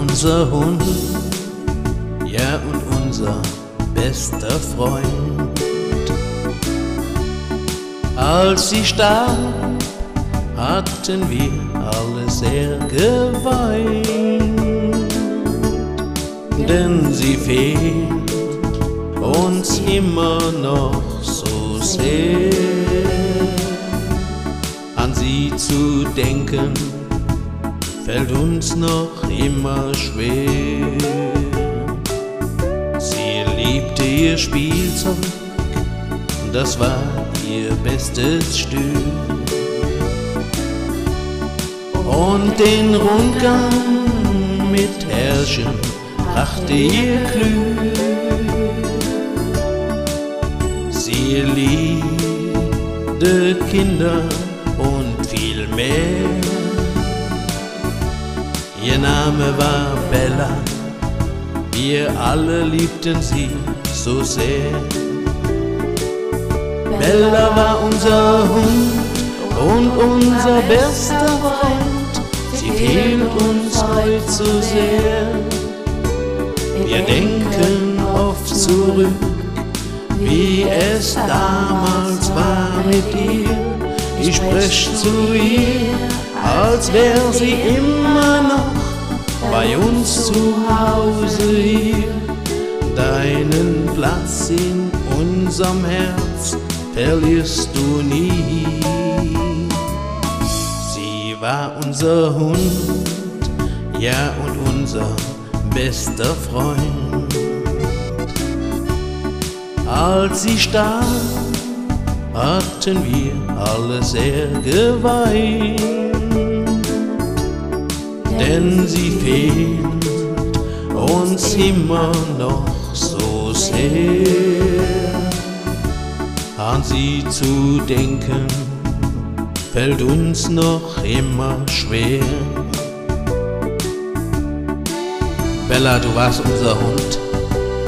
unser Hund, ja und unser bester Freund. Als sie starb, hatten wir alle sehr geweint, denn sie fehlt uns immer noch so sehr. An sie zu denken, fällt uns noch immer schwer. Sie liebte ihr Spielzeug, das war ihr bestes Stück. Und den Rundgang mit Herrchen brachte ihr Glück. Sie liebte Kinder und viel mehr. Ihr Name war Bella, wir alle liebten sie so sehr. Bella war unser Hund und unser bester Freund, sie fehlt uns heute so sehr. Wir denken oft zurück, wie es damals war mit ihr. Ich sprech zu ihr, als wär sie immer noch bei uns zu Hause hier. Deinen Platz in unserem Herz verlierst du nie. Sie war unser Hund, ja und unser bester Freund. Als sie starb, hatten wir alle sehr geweint, denn sie fehlt uns immer noch so sehr. An sie zu denken, fällt uns noch immer schwer. Bella, du warst unser Hund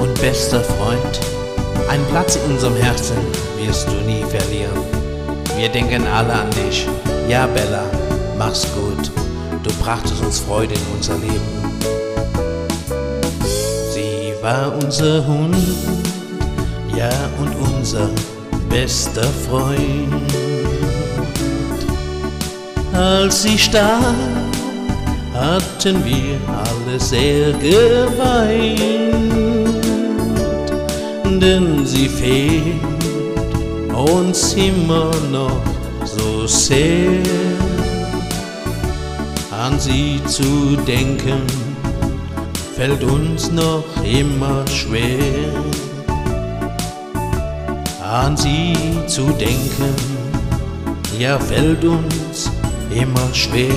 und bester Freund. Einen Platz in unserem Herzen wirst du nie verlieren. Wir denken alle an dich. Ja, Bella, mach's gut. Du brachtest uns Freude in unser Leben. Sie war unser Hund, ja und unser bester Freund. Als sie starb, hatten wir alle sehr geweint, denn sie fehlt uns immer noch so sehr. An sie zu denken, fällt uns noch immer schwer. An sie zu denken, ja fällt uns immer schwer.